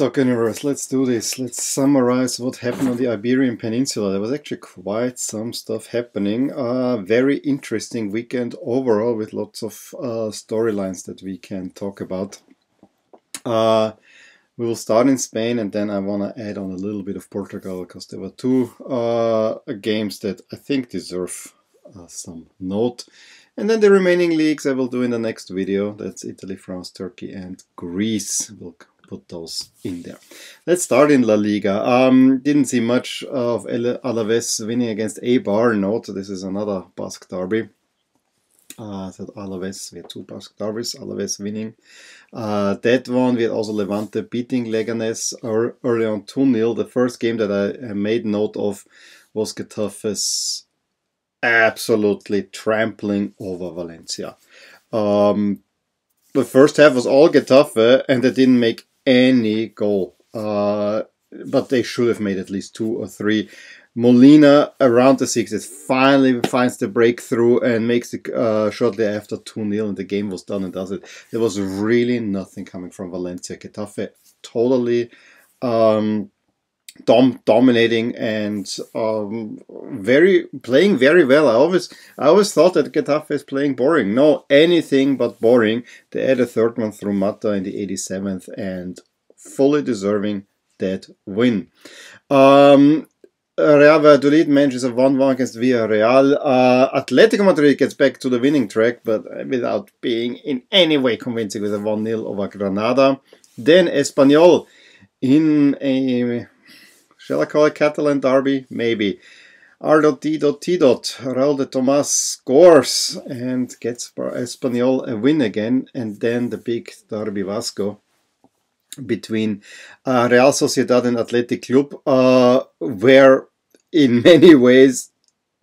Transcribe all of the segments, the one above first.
Soccer Universe, let's do this. Let's summarize what happened on the Iberian Peninsula. There was actually quite some stuff happening. Uh, very interesting weekend overall with lots of uh, storylines that we can talk about. Uh, we will start in Spain and then I want to add on a little bit of Portugal because there were two uh, games that I think deserve uh, some note. And then the remaining leagues I will do in the next video. That's Italy, France, Turkey and Greece. We'll put those in there. Let's start in La Liga. Um, didn't see much of Alaves winning against Eibar. Note, this is another Basque derby. Uh, that Alaves, we had two Basque derbies, Alaves winning. Uh, that one, we had also Levante beating Leganes early on 2-0. The first game that I made note of was Getafe's absolutely trampling over Valencia. Um, the first half was all Getafe and they didn't make any goal. Uh, but they should have made at least two or three. Molina around the sixes finally finds the breakthrough and makes it uh, shortly after 2 0, and the game was done and does it. There was really nothing coming from Valencia. Getafe totally um, dom- dominating and um, very playing very well. I always I always thought that Getafe is playing boring. No, anything but boring. They had a third one through Mata in the 87th and fully deserving that win. Um, Real Valladolid manages a 1-1 against Villarreal. Uh, Atletico Madrid gets back to the winning track, but without being in any way convincing with a 1-0 over Granada. Then Espanyol in a Shall I call it Catalan derby? Maybe. Ardo T. T. Raul de Tomas scores and gets for Espanyol a win again, and then the big derby Vasco between uh, Real Sociedad and Athletic Club, uh, where in many ways,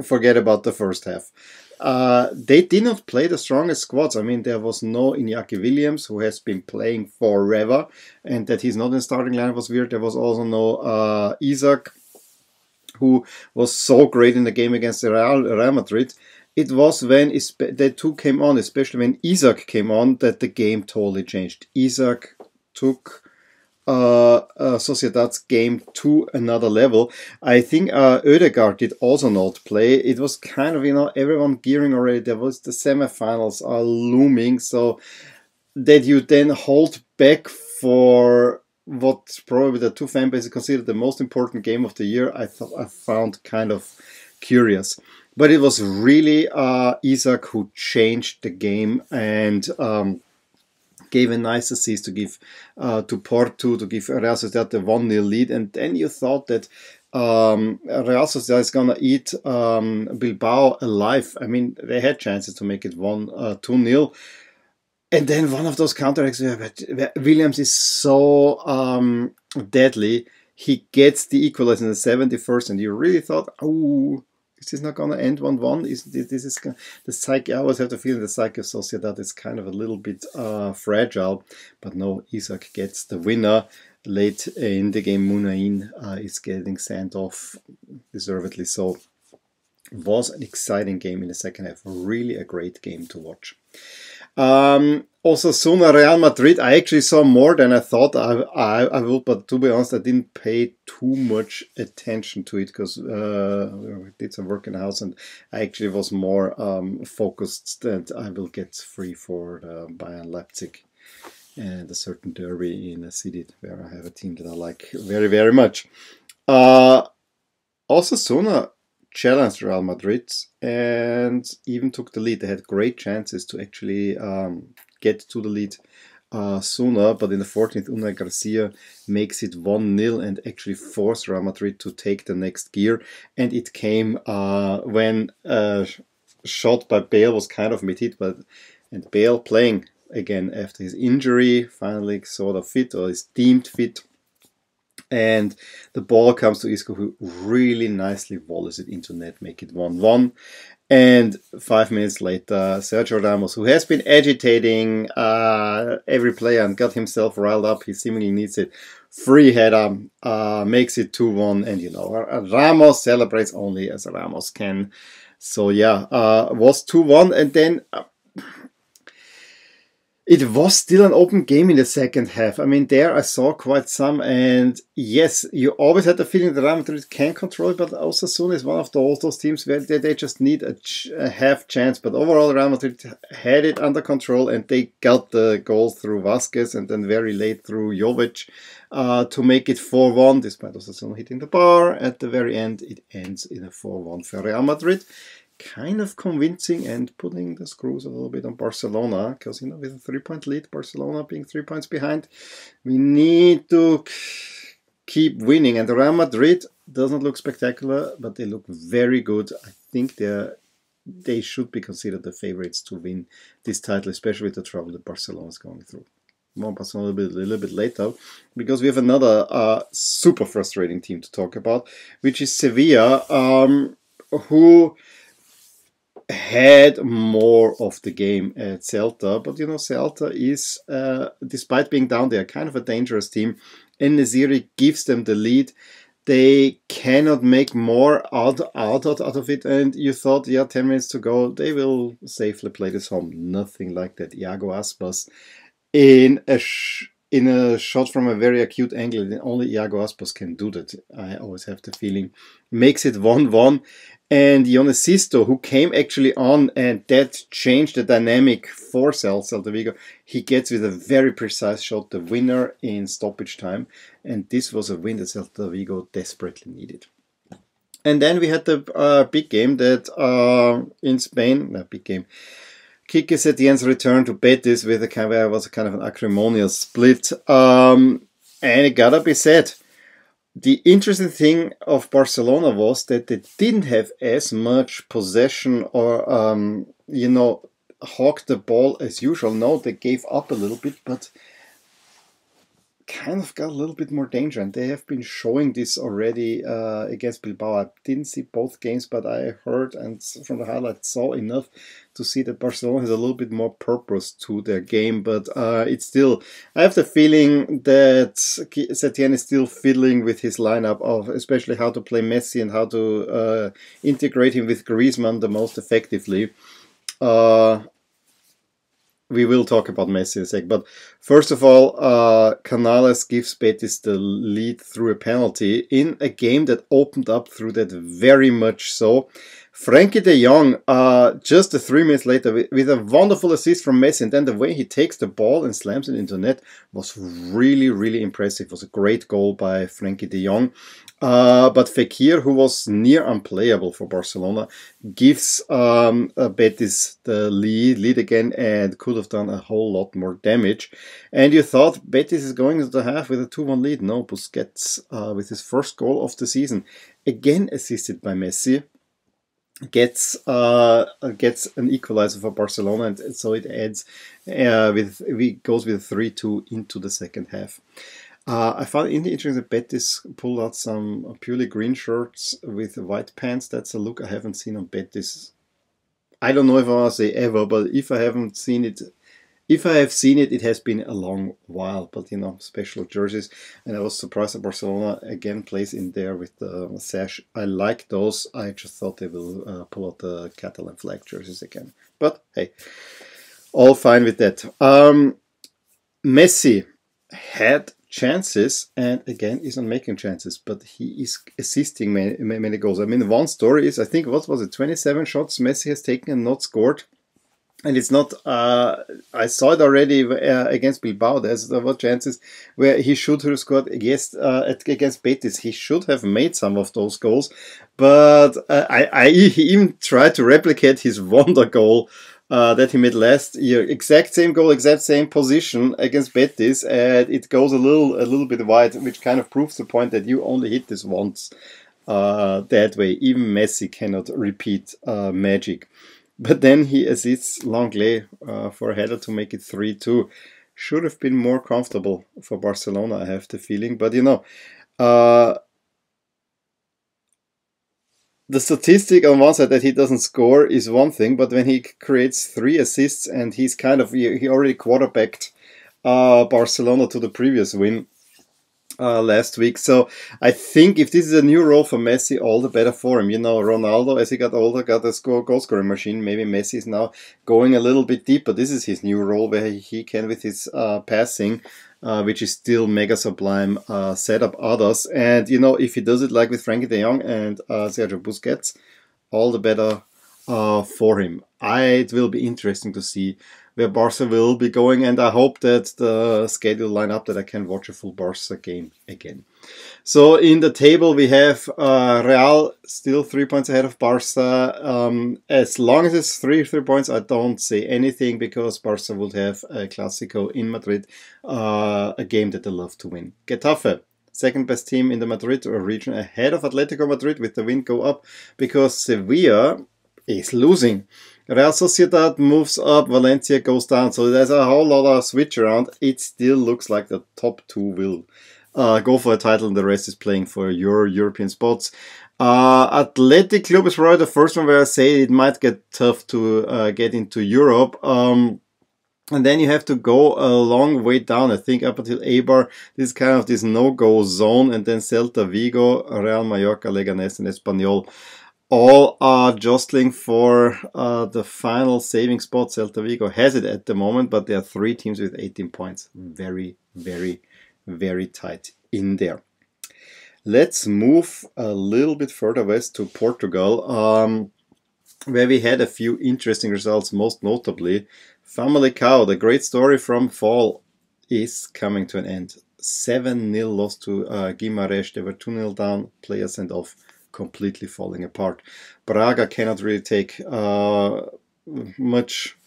forget about the first half. Uh, they did not play the strongest squads. I mean, there was no Iñaki Williams, who has been playing forever, and that he's not in starting line was weird. There was also no uh, Isak, who was so great in the game against Real, Real Madrid. It was when the two came on, especially when Isak came on, that the game totally changed. Isak took uh, Sociedad's game to another level. I think uh, Odegaard did also not play. It was kind of, you know, everyone gearing already. There was the semifinals are looming, so that you then hold back for what probably the two fan bases consider the most important game of the year. I thought I found kind of curious. But it was really uh, Isak who changed the game and um, gave a nice assist to give uh, to Portu to give Real Sociedad the 1 0 lead. And then you thought that um, Real Sociedad is gonna eat um, Bilbao alive. I mean, they had chances to make it 1 uh, 2 0. And then one of those counteracts where Williams is so um, deadly. He gets the equalizer in the 71st, and you really thought, oh, is this not going to end 1 1? Is this, is the psyche? I always have the feeling the psyche of Sociedad is kind of a little bit uh, fragile, but no, Isak gets the winner. Late in the game, Muniain uh, is getting sent off, deservedly so. Was an exciting game in the second half, really a great game to watch. Um, Osasuna Real Madrid, I actually saw more than I thought I, I, I would, but to be honest, I didn't pay too much attention to it because uh, we did some work in the house and I actually was more um, focused that I will get free for the Bayern Leipzig and a certain derby in a city where I have a team that I like very, very much. Uh, Osasuna challenged Real Madrid and even took the lead. They had great chances to actually um, get to the lead uh, sooner, but in the 14th, Unai Garcia makes it 1 0 and actually forced Real Madrid to take the next gear. And it came uh, when a shot by Bale was kind of made but and Bale playing again after his injury, finally sort of fit or is deemed fit and the ball comes to Isco, who really nicely volleys it into net, make it 1 1. And five minutes later, Sergio Ramos, who has been agitating uh, every player and got himself riled up, he seemingly needs it. Free header uh, makes it 2 1. And you know, Ramos celebrates only as Ramos can. So yeah, uh, was 2 1. And then uh, it was still an open game in the second half. I mean, there I saw quite some, and yes, you always had the feeling that Real Madrid can control but Osasuna is one of those, those teams where they, they just need a, ch- a, half chance. But overall, Real Madrid had it under control, and they got the goal through Vázquez and then very late through Jovic uh, to make it 4 1, despite Osasuna hitting the bar. At the very end, it ends in a 4 1 for Real Madrid kind of convincing and putting the screws a little bit on Barcelona because you know with a three point lead, Barcelona being three points behind, we need to keep winning. And the Real Madrid doesn't look spectacular, but they look very good. I think they they should be considered the favorites to win this title, especially with the trouble that Barcelona is going through. More Barcelona a little bit, a little bit later, because we have another uh, super frustrating team to talk about, which is Sevilla, um, who had more of the game at Celta, but you know, Celta is, uh, despite being down there, kind of a dangerous team. En-Nesyri gives them the lead. They cannot make more out, out, out, out of it, and you thought, yeah, 10 minutes to go, they will safely play this home. Nothing like that. Iago Aspas in a in a shot from a very acute angle, only Iago Aspas can do that. I always have the feeling. Makes it 1 1 and Pione Sisto, who came actually on and that changed the dynamic for Celta Vigo. He gets with a very precise shot the winner in stoppage time, and this was a win that Celta Vigo desperately needed. And then we had the uh, big game that uh, in Spain, that big game. Quique Setien's return to Betis with a kind of, was a kind of an acrimonious split. Um, and it gotta be said, the interesting thing of Barcelona was that they didn't have as much possession or, um, you know, hawk the ball as usual. No, they gave up a little bit, but kind of got a little bit more danger, and they have been showing this already uh, against Bilbao. I didn't see both games, but I heard and from the highlights saw enough to see that Barcelona has a little bit more purpose to their game. But uh, it's still, I have the feeling that Setien is still fiddling with his lineup of especially how to play Messi and how to uh, integrate him with Griezmann the most effectively. Uh, we will talk about Messi in a sec. But first of all, uh, Canales gives Betis the lead through a penalty in a game that opened up through that very much so. Frenkie de Jong, uh, just three minutes later, with, with, a wonderful assist from Messi, and then the way he takes the ball and slams it into net was really, really impressive. It was a great goal by Frenkie de Jong. Uh, but Fekir, who was near unplayable for Barcelona, gives um, Betis the lead, lead again and could have done a whole lot more damage. And you thought Betis is going to the half with a 2 1 lead. No, Busquets, uh, with his first goal of the season, again assisted by Messi, gets uh, gets an equalizer for Barcelona, and so it adds uh, with we goes with three two into the second half. Uh, I found it interesting that Betis pulled out some purely green shirts with white pants. That's a look I haven't seen on Betis. I don't know if I to say ever, but if I haven't seen it, if I have seen it, it has been a long while. But you know, special jerseys, and I was surprised that Barcelona again plays in there with the sash. I like those. I just thought they will uh, pull out the Catalan flag jerseys again. But hey, all fine with that. Um, Messi had chances and again he's not making chances but he is assisting many, many goals i mean one story is i think what was it 27 shots messi has taken and not scored and it's not uh, i saw it already uh, against bilbao there's there were chances where he should have scored against uh, against betis he should have made some of those goals but uh, I, I he even tried to replicate his wonder goal uh, that he made last year. Exact same goal, exact same position against Betis, and it goes a little a little bit wide, which kind of proves the point that you only hit this once uh, that way. Even Messi cannot repeat uh, magic. But then he assists Lenglet uh, for a header to make it 3 2. Should have been more comfortable for Barcelona, I have the feeling. But you know, uh, the statistic on one side that he doesn't score is one thing, but when he creates three assists and he's kind of he, already quarterbacked uh, Barcelona to the previous win, uh, last week. So I think if this is a new role for Messi, all the better for him. You know, Ronaldo, as he got older, got a score, goal scoring machine. Maybe Messi is now going a little bit deeper. This is his new role where he can, with his uh, passing, uh, which is still mega sublime, uh, set up others. And, you know, if he does it like with Frenkie de Jong and uh, Sergio Busquets, all the better uh, for him. I, it will be interesting to see where Barca will be going, and I hope that the schedule line up that I can watch a full Barca game again. So in the table we have uh, Real still three points ahead of Barca. Um, as long as it's three three points, I don't say anything because Barca would have a Clásico in Madrid, uh, a game that they love to win. Getafe second best team in the Madrid region ahead of Atletico Madrid with the win go up because Sevilla is losing. Real Sociedad moves up, Valencia goes down. So there's a whole lot of switch around. It still looks like the top two will uh, go for a title, and the rest is playing for your European spots. Uh, Athletic Club is probably the first one where I say it might get tough to uh, get into Europe. Um, and then you have to go a long way down, I think, up until Eibar. This kind of this no-go zone, and then Celta Vigo, Real Mallorca, Leganés, and Espanyol all are jostling for uh, the final saving spot. Celta Vigo has it at the moment, but there are three teams with 18 points. Very, very, very tight in there. Let's move a little bit further west to Portugal, um, where we had a few interesting results, most notably Famalicão, the great story from fall, is coming to an end. 7 0 loss to uh, Guimarães. They were 2 0 down, player sent off completely falling apart. Braga cannot really take uh, much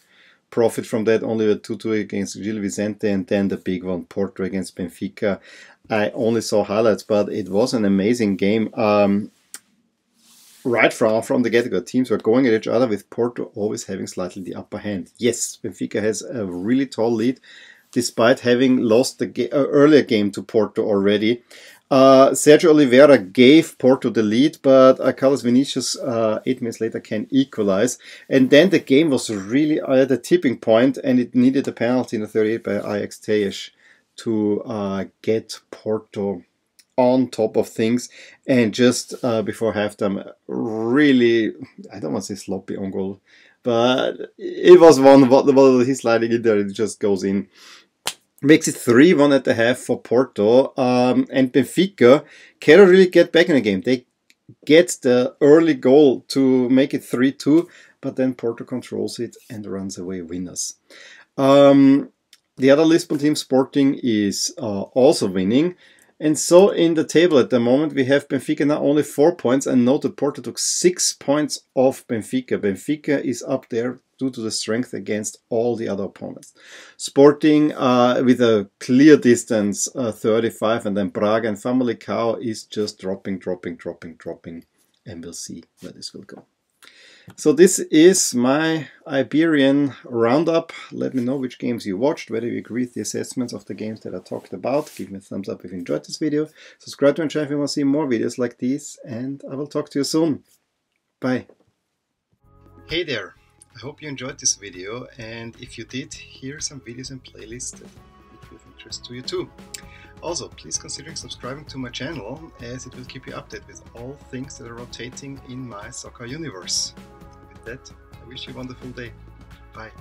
profit from that, only a 2-2 against Gil Vicente and then the big one, Porto against Benfica. I only saw highlights, but it was an amazing game. Um, right from, from the get-go, teams were going at each other with Porto always having slightly the upper hand. Yes, Benfica has a really tall lead, despite having lost the ga uh, earlier game to Porto already. Uh, Sergio Oliveira gave Porto the lead, but uh, Carlos Vinicius uh, eight minutes later can equalize. And then the game was really at a tipping point, and it needed a penalty in the 38 by Alex Telles to uh, get Porto on top of things. And just uh, before halftime, really, I don't want to say sloppy on goal, but it was one while he's sliding in there, it just goes in makes it 3-1 at the half for Porto. Um, and Benfica cannot really get back in the game. They get the early goal to make it 3-2, but then Porto controls it and runs away winners. Um, the other Lisbon team, Sporting, is uh, also winning. And so in the table at the moment, we have Benfica now only four points. And note that Porto took six points off Benfica. Benfica is up there due to the strength against all the other opponents. Sporting uh, with a clear distance, uh, 35, and then Braga and Famalicão is just dropping, dropping, dropping, dropping. And we'll see where this will go. So this is my Iberian roundup. Let me know which games you watched, whether you agree with the assessments of the games that I talked about. Give me a thumbs up if you enjoyed this video. Subscribe to my channel if you want to see more videos like these, and I will talk to you soon. Bye. Hey there. I hope you enjoyed this video, and if you did, here are some videos and playlists that would be of interest to you too. Also, please consider subscribing to my channel as it will keep you updated with all things that are rotating in my soccer universe. With that, I wish you a wonderful day. Bye.